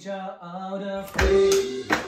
teacher out of faith.